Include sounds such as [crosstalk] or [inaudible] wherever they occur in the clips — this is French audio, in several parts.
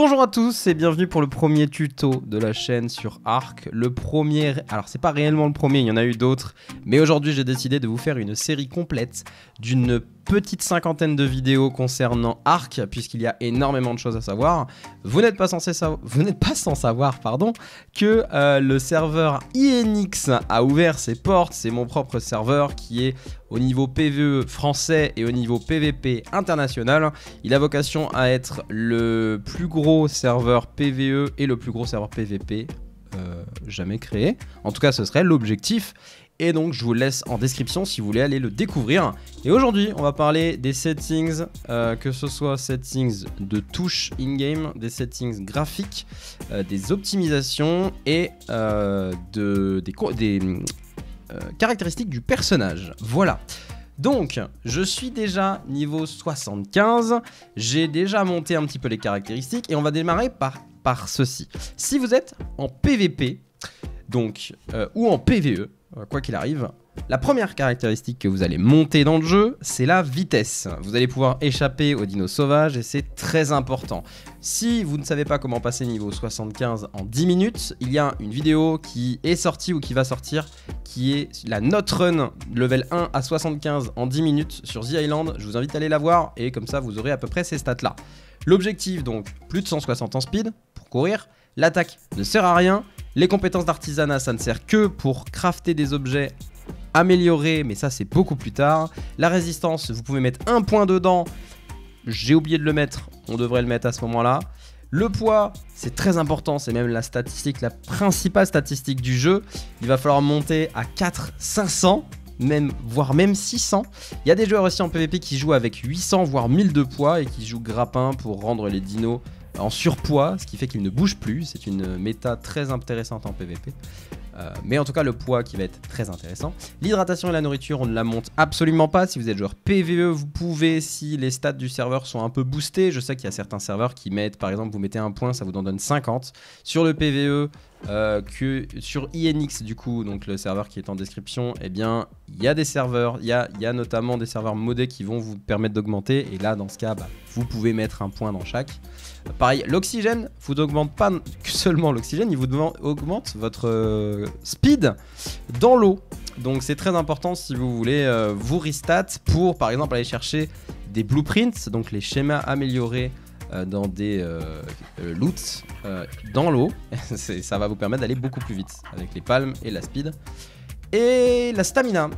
Bonjour à tous et bienvenue pour le premier tuto de la chaîne sur Arc. Le premier, alors c'est pas réellement le premier, il y en a eu d'autres, mais aujourd'hui j'ai décidé de vous faire une série complète d'une petite cinquantaine de vidéos concernant Arc, puisqu'il y a énormément de choses à savoir. Vous n'êtes pas sans savoir, pardon, que euh, le serveur INX a ouvert ses portes. C'est mon propre serveur qui est au niveau PVE français et au niveau PVP international. Il a vocation à être le plus gros serveur PVE et le plus gros serveur PVP euh, jamais créé. En tout cas, ce serait l'objectif. Et donc je vous laisse en description si vous voulez aller le découvrir. Et aujourd'hui on va parler des settings, euh, que ce soit settings de touche in-game, des settings graphiques, euh, des optimisations et euh, de, des, des caractéristiques du personnage. Voilà. Donc, je suis déjà niveau 75, j'ai déjà monté un petit peu les caractéristiques et on va démarrer par, par ceci. Si vous êtes en PVP, donc, ou en PVE, euh, quoi qu'il arrive. La première caractéristique que vous allez monter dans le jeu, c'est la vitesse. Vous allez pouvoir échapper aux dinos sauvages et c'est très important. Si vous ne savez pas comment passer niveau 75 en 10 minutes, il y a une vidéo qui est sortie ou qui va sortir qui est la Note Run level 1 à 75 en 10 minutes sur The Island. Je vous invite à aller la voir et comme ça vous aurez à peu près ces stats là. L'objectif donc, plus de 160 en speed pour courir. L'attaque ne sert à rien les compétences d'artisanat, ça ne sert que pour crafter des objets améliorés, mais ça c'est beaucoup plus tard. La résistance, vous pouvez mettre un point dedans. J'ai oublié de le mettre, on devrait le mettre à ce moment-là. Le poids, c'est très important, c'est même la statistique, la principale statistique du jeu. Il va falloir monter à 4 500, même, voire même 600. Il y a des joueurs aussi en PvP qui jouent avec 800, voire 1000 de poids et qui jouent grappin pour rendre les dinos en surpoids, ce qui fait qu'il ne bouge plus. C'est une méta très intéressante en PvP. Euh, mais en tout cas, le poids qui va être très intéressant. L'hydratation et la nourriture, on ne la monte absolument pas. Si vous êtes joueur PvE, vous pouvez, si les stats du serveur sont un peu boostés. Je sais qu'il y a certains serveurs qui mettent, par exemple, vous mettez un point, ça vous en donne 50. Sur le PvE, euh, que sur INX du coup, donc le serveur qui est en description, eh bien il y a des serveurs, il y a, y a, notamment des serveurs modés qui vont vous permettre d'augmenter et là dans ce cas, bah, vous pouvez mettre un point dans chaque. pareil, l'oxygène vous augmente pas seulement l'oxygène, il vous augmente votre euh, speed dans l'eau. Donc c'est très important si vous voulez euh, vous restat pour par exemple aller chercher des blueprints, donc les schémas améliorés euh, dans des euh, loots dans l'eau. [laughs] ça va vous permettre d'aller beaucoup plus vite avec les palmes et la speed. Et la stamina.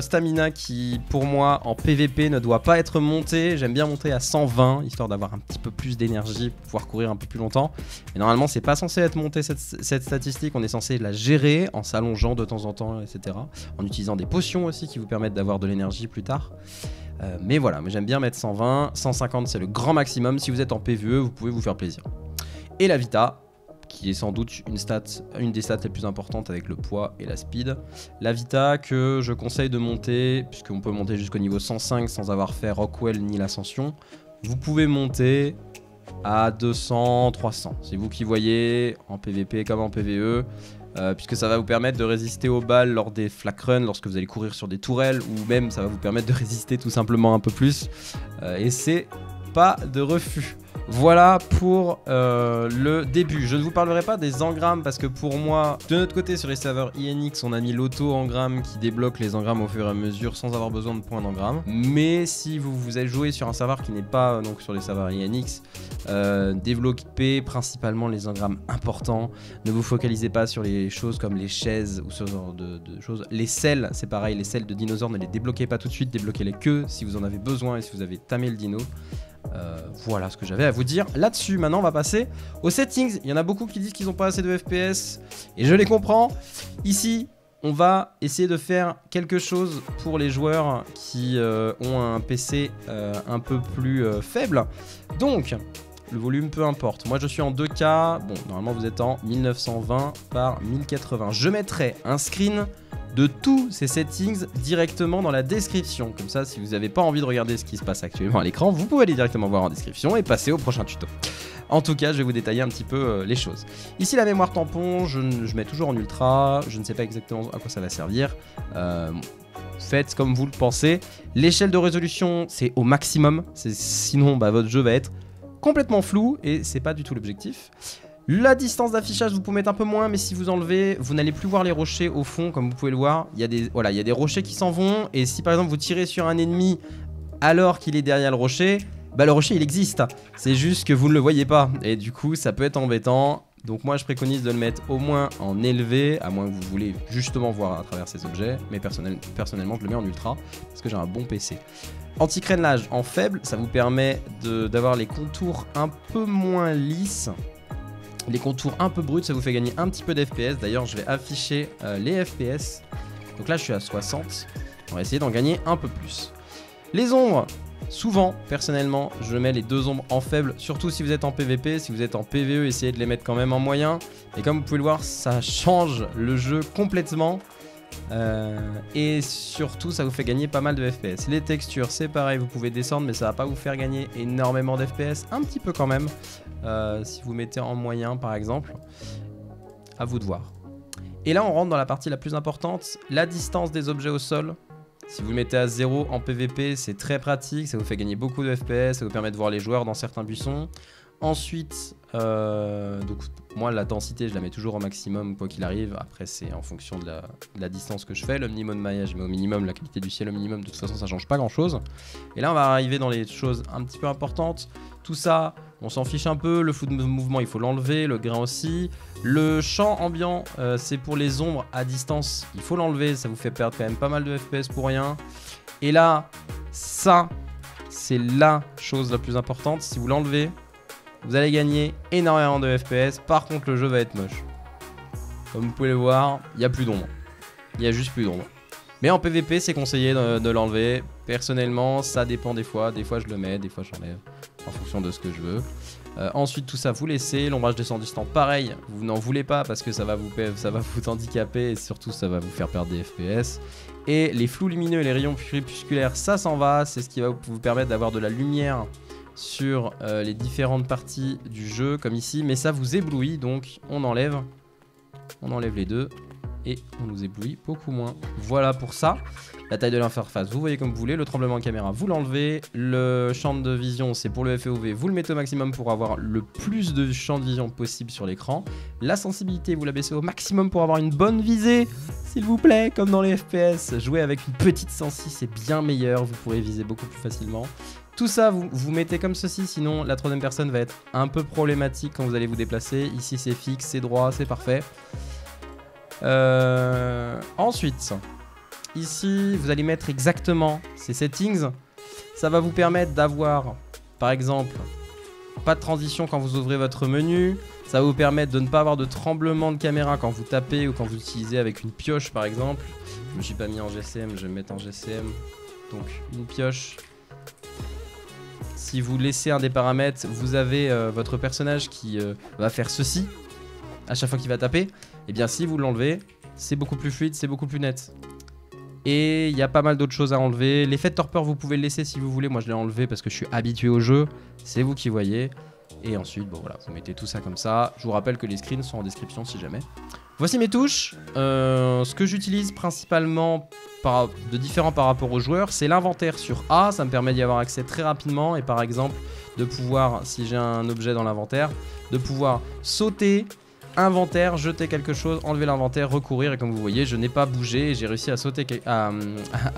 stamina qui, pour moi, en PVP ne doit pas être montée. J'aime bien monter à 120, histoire d'avoir un petit peu plus d'énergie pour pouvoir courir un peu plus longtemps. Mais normalement, c'est pas censé être monté cette, cette, statistique. On est censé la gérer en s'allongeant de temps en temps, etc. En utilisant des potions aussi qui vous permettent d'avoir de l'énergie plus tard. Euh, mais voilà, mais j'aime bien mettre 120. 150, c'est le grand maximum. Si vous êtes en PVE, vous pouvez vous faire plaisir. Et la Vita, qui est sans doute une, stat, une des stats les plus importantes avec le poids et la speed. La Vita que je conseille de monter, puisqu'on peut monter jusqu'au niveau 105 sans avoir fait Rockwell ni l'Ascension. Vous pouvez monter à 200, 300. C'est vous qui voyez, en PVP comme en PVE. Euh, puisque ça va vous permettre de résister aux balles lors des flak runs, lorsque vous allez courir sur des tourelles, ou même ça va vous permettre de résister tout simplement un peu plus. Euh, et c'est pas de refus. Voilà pour euh, le début. Je ne vous parlerai pas des engrammes parce que pour moi, de notre côté sur les serveurs INX, on a mis l'auto-engramme qui débloque les engrammes au fur et à mesure sans avoir besoin de points d'engramme. Mais si vous, vous avez joué sur un serveur qui n'est pas donc sur les serveurs INX, euh, développez principalement les engrammes importants. Ne vous focalisez pas sur les choses comme les chaises ou ce genre de, choses. Les selles, c'est pareil, les selles de dinosaures, ne les débloquez pas tout de suite, débloquez-les que si vous en avez besoin et si vous avez tamé le dino. Euh, voilà ce que j'avais à vous dire là-dessus. Maintenant, on va passer aux settings. Il y en a beaucoup qui disent qu'ils n'ont pas assez de FPS et je les comprends. Ici, on va essayer de faire quelque chose pour les joueurs qui euh, ont un PC euh, un peu plus faible. Donc, le volume peu importe. Moi je suis en 2K. Bon, normalement vous êtes en 1920 par 1080. Je mettrai un screen de tous ces settings directement dans la description. Comme ça, si vous n'avez pas envie de regarder ce qui se passe actuellement à l'écran, vous pouvez aller directement voir en description et passer au prochain tuto. En tout cas, je vais vous détailler un petit peu euh, les choses. Ici, la mémoire tampon, je, mets toujours en ultra. Je ne sais pas exactement à quoi ça va servir. Euh, faites comme vous le pensez. L'échelle de résolution, c'est au maximum. Sinon, bah, votre jeu va être complètement flou et c'est pas du tout l'objectif. La distance d'affichage, vous pouvez mettre un peu moins, mais si vous enlevez, vous n'allez plus voir les rochers au fond, comme vous pouvez le voir. Il y a des, voilà, il y a des rochers qui s'en vont, et si par exemple vous tirez sur un ennemi alors qu'il est derrière le rocher, bah le rocher il existe. C'est juste que vous ne le voyez pas, et du coup ça peut être embêtant. Donc moi je préconise de le mettre au moins en élevé, à moins que vous voulez justement voir à travers ces objets, mais personnellement je le mets en ultra, parce que j'ai un bon PC. Anti-crénelage en faible, ça vous permet d'avoir les contours un peu moins lisses, les contours un peu bruts, ça vous fait gagner un petit peu d'FPS. D'ailleurs, je vais afficher euh, les FPS. Donc là, je suis à 60. On va essayer d'en gagner un peu plus. Les ombres, souvent, personnellement, je mets les deux ombres en faible, surtout si vous êtes en PVP. Si vous êtes en PVE, essayez de les mettre quand même en moyen. Et comme vous pouvez le voir, ça change le jeu complètement. Euh, et surtout, ça vous fait gagner pas mal de FPS. Les textures, c'est pareil, vous pouvez descendre, mais ça va pas vous faire gagner énormément d'FPS, un petit peu quand même. Euh, si vous mettez en moyen, par exemple, à vous de voir. Et là, on rentre dans la partie la plus importante, la distance des objets au sol. Si vous le mettez à 0 en PVP, c'est très pratique, ça vous fait gagner beaucoup de FPS, ça vous permet de voir les joueurs dans certains buissons. Ensuite, euh, donc moi la densité je la mets toujours au maximum quoi qu'il arrive. Après c'est en fonction de la, distance que je fais. Le minimum de maillage mets au minimum, la qualité du ciel au minimum. De toute façon ça change pas grand chose. Et là on va arriver dans les choses un petit peu importantes. Tout ça on s'en fiche un peu. Le flou de mouvement il faut l'enlever, le grain aussi. Le champ ambiant euh, c'est pour les ombres à distance. Il faut l'enlever, ça vous fait perdre quand même pas mal de FPS pour rien. Et là ça c'est la chose la plus importante. Si vous l'enlevez vous allez gagner énormément de FPS. Par contre, le jeu va être moche. Comme vous pouvez le voir, il n'y a plus d'ombre. Il n'y a juste plus d'ombre. Mais en PVP, c'est conseillé de, l'enlever. Personnellement, ça dépend des fois. Des fois, je le mets, des fois, j'enlève. En fonction de ce que je veux. Euh, ensuite, tout ça, vous laissez. L'ombrage descend distant, pareil. Vous n'en voulez pas parce que ça va, vous, ça va vous handicaper et surtout, ça va vous faire perdre des FPS. Et les flous lumineux et les rayons crépusculaires, ça s'en va. C'est ce qui va vous permettre d'avoir de la lumière sur euh, les différentes parties du jeu comme ici mais ça vous éblouit donc on enlève on enlève les deux et on nous éblouit beaucoup moins. Voilà pour ça. La taille de l'interface vous voyez comme vous voulez. Le tremblement de caméra vous l'enlevez. Le champ de vision c'est pour le FOV vous le mettez au maximum pour avoir le plus de champ de vision possible sur l'écran. La sensibilité vous la baissez au maximum pour avoir une bonne visée. S'il vous plaît comme dans les FPS jouer avec une petite sensi c'est bien meilleur. Vous pourrez viser beaucoup plus facilement. Tout ça, vous, vous mettez comme ceci, sinon la troisième personne va être un peu problématique quand vous allez vous déplacer. Ici, c'est fixe, c'est droit, c'est parfait. Euh, ensuite, ici, vous allez mettre exactement ces settings. Ça va vous permettre d'avoir, par exemple, pas de transition quand vous ouvrez votre menu. Ça va vous permettre de ne pas avoir de tremblement de caméra quand vous tapez ou quand vous utilisez avec une pioche, par exemple. Je me suis pas mis en GCM, je vais me mettre en GCM. Donc, une pioche si vous laissez un des paramètres, vous avez euh, votre personnage qui euh, va faire ceci à chaque fois qu'il va taper. Et eh bien si vous l'enlevez, c'est beaucoup plus fluide, c'est beaucoup plus net. Et il y a pas mal d'autres choses à enlever. L'effet de torpeur, vous pouvez le laisser si vous voulez. Moi, je l'ai enlevé parce que je suis habitué au jeu. C'est vous qui voyez. Et ensuite, bon voilà, vous mettez tout ça comme ça. Je vous rappelle que les screens sont en description si jamais. Voici mes touches. Euh, ce que j'utilise principalement de différent par rapport aux joueurs, c'est l'inventaire sur A. Ça me permet d'y avoir accès très rapidement et par exemple de pouvoir, si j'ai un objet dans l'inventaire, de pouvoir sauter, inventaire, jeter quelque chose, enlever l'inventaire, recourir et comme vous voyez, je n'ai pas bougé j'ai réussi à sauter, à,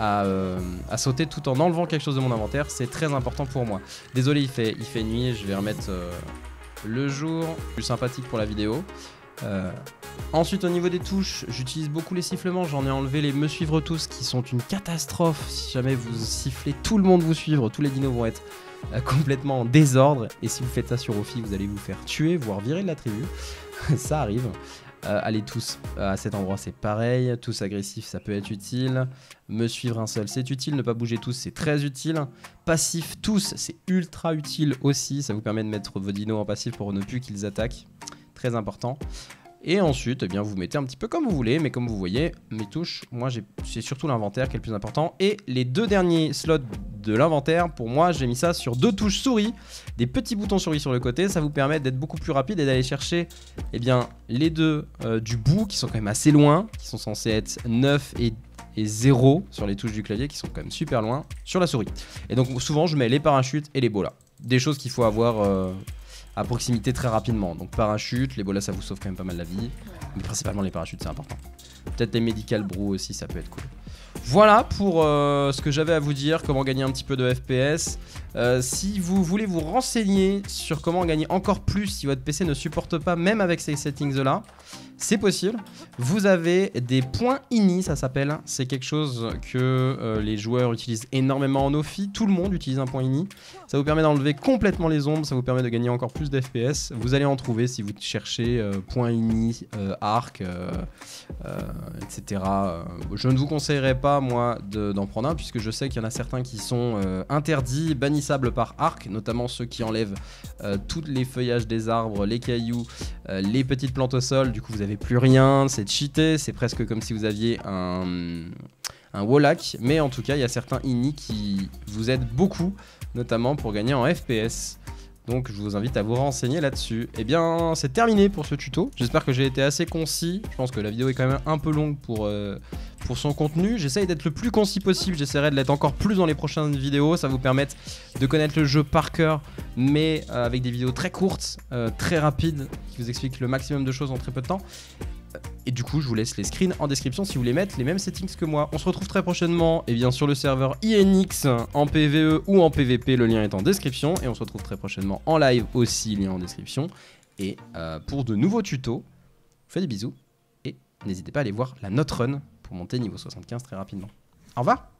euh, à, sauter tout en enlevant quelque chose de mon inventaire. C'est très important pour moi. Désolé, il fait, nuit, je vais remettre euh, le jour plus sympathique pour la vidéo. Euh, ensuite, au niveau des touches, j'utilise beaucoup les sifflements. J'en ai enlevé les me suivre tous qui sont une catastrophe. Si jamais vous sifflez, tout le monde vous suivre. Tous les dinos vont être complètement en désordre. Et si vous faites ça sur Ophi, vous allez vous faire tuer, voire virer de la tribu. [laughs] ça arrive. Euh, allez tous à cet endroit, c'est pareil. Tous agressifs, ça peut être utile. Me suivre un seul, c'est utile. Ne pas bouger tous, c'est très utile. Passif tous, c'est ultra utile aussi. Ça vous permet de mettre vos dinos en passif pour ne plus qu'ils attaquent très important. Et ensuite, eh bien, vous mettez un petit peu comme vous voulez, mais comme vous voyez, mes touches, moi, c'est surtout l'inventaire qui est le plus important. Et les deux derniers slots de l'inventaire, pour moi, j'ai mis ça sur deux touches souris, des petits boutons souris sur le côté. Ça vous permet d'être beaucoup plus rapide et d'aller chercher eh bien, les deux euh, du bout, qui sont quand même assez loin, qui sont censés être 9 et et 0 sur les touches du clavier qui sont quand même super loin sur la souris. Et donc souvent je mets les parachutes et les bolas. des choses qu'il faut avoir euh, à proximité très rapidement. Donc parachute, les bolas ça vous sauve quand même pas mal la vie. Mais principalement les parachutes c'est important. Peut-être les medical brew aussi ça peut être cool. Voilà pour euh, ce que j'avais à vous dire, comment gagner un petit peu de FPS. Euh, si vous voulez vous renseigner sur comment gagner encore plus si votre PC ne supporte pas, même avec ces settings-là, c'est possible. Vous avez des points INI, ça s'appelle. C'est quelque chose que euh, les joueurs utilisent énormément en Ophi. Tout le monde utilise un point INI. Ça vous permet d'enlever complètement les ombres, ça vous permet de gagner encore plus d'FPS. Vous allez en trouver si vous cherchez euh, point INI, euh, arc, etc. Je ne vous conseillerais pas, moi, d'en prendre un, puisque je sais qu'il y en a certains qui sont interdits, bannissables par arc, notamment ceux qui enlèvent tous les feuillages des arbres, les cailloux, les petites plantes au sol. Du coup, vous avez plus rien, c'est cheaté, c'est presque comme si vous aviez un, un mais en tout cas, il y a certains INI qui vous aident beaucoup, notamment pour gagner en FPS. Donc je vous invite à vous renseigner là-dessus. Et eh bien c'est terminé pour ce tuto. J'espère que j'ai été assez concis. Je pense que la vidéo est quand même un peu longue pour, euh, pour son contenu. J'essaye d'être le plus concis possible. J'essaierai de l'être encore plus dans les prochaines vidéos. Ça vous permettre de connaître le jeu par cœur, mais euh, avec des vidéos très courtes, euh, très rapides, qui vous expliquent le maximum de choses en très peu de temps. Et du coup, je vous laisse les screens en description si vous voulez mettre les mêmes settings que moi. On se retrouve très prochainement et eh bien, sur le serveur INX en PVE ou en PVP, le lien est en description. Et on se retrouve très prochainement en live aussi, lien en description. Et euh, pour de nouveaux tutos, je fais des bisous et n'hésitez pas à aller voir la Note Run pour monter niveau 75 très rapidement. Au revoir